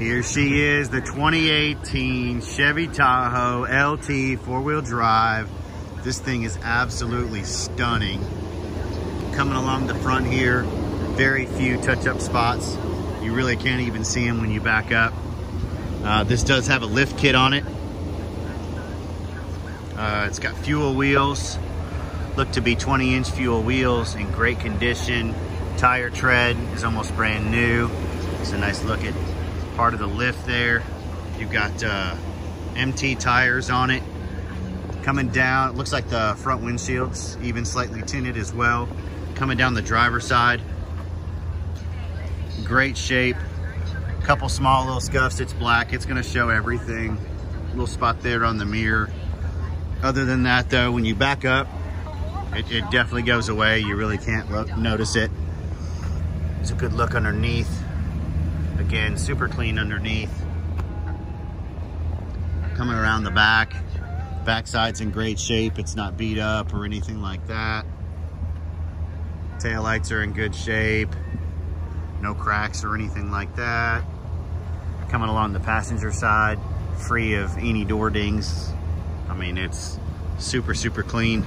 Here she is, the 2018 Chevy Tahoe LT four-wheel drive. This thing is absolutely stunning. Coming along the front here, very few touch-up spots. You really can't even see them when you back up. Uh, this does have a lift kit on it. Uh, it's got fuel wheels. Look to be 20 inch fuel wheels in great condition. Tire tread is almost brand new. It's a nice look at part of the lift there. You've got uh, MT tires on it. Coming down, it looks like the front windshield's even slightly tinted as well. Coming down the driver's side. Great shape. Couple small little scuffs. It's black. It's gonna show everything. Little spot there on the mirror. Other than that though, when you back up, it, it definitely goes away. You really can't look, notice it. It's a good look underneath. Again, super clean underneath. Coming around the back. Backside's in great shape. It's not beat up or anything like that. Tail lights are in good shape. No cracks or anything like that. Coming along the passenger side, free of any door dings. I mean, it's super, super clean.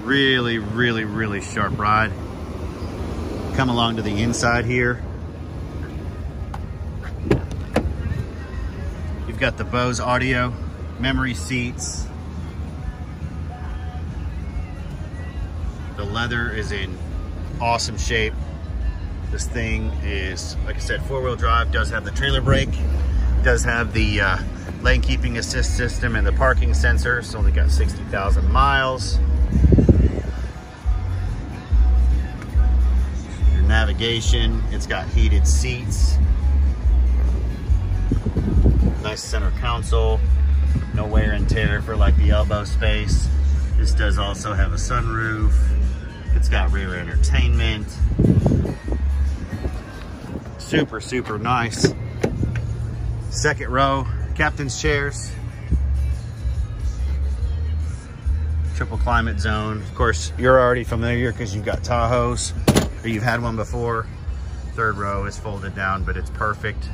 Really, really, really sharp ride. Come along to the inside here. You've got the Bose audio, memory seats. The leather is in awesome shape. This thing is, like I said, four-wheel drive, does have the trailer brake, does have the uh, lane keeping assist system and the parking sensor. It's only got 60,000 miles. Navigation, it's got heated seats. Nice center console. No wear and tear for like the elbow space. This does also have a sunroof. It's got rear entertainment. Super, super nice. Second row, captain's chairs. Triple climate zone. Of course, you're already familiar because you've got Tahoes or you've had one before. Third row is folded down, but it's perfect.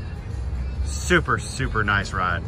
Super, super nice ride.